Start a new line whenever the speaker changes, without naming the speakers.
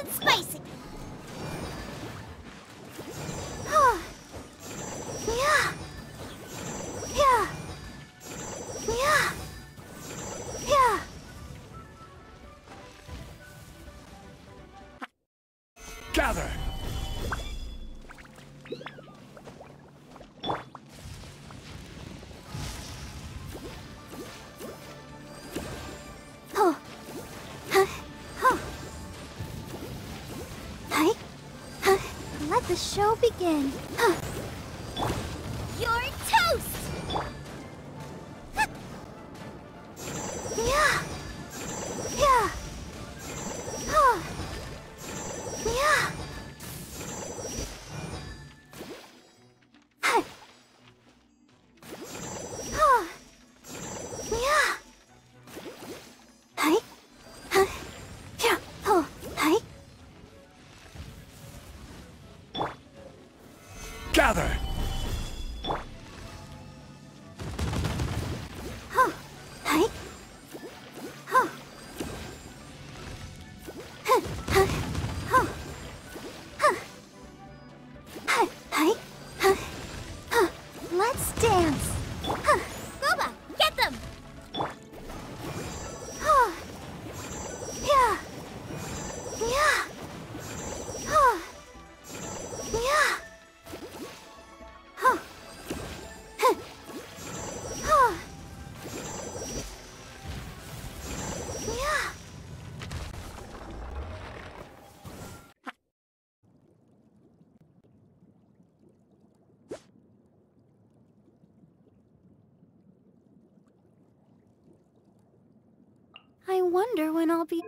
and
spicy. Ah. yeah. Yeah. Yeah. Yeah. Gather! Let the show begin. You're toast!
Gather!
Hi. wonder when I'll be...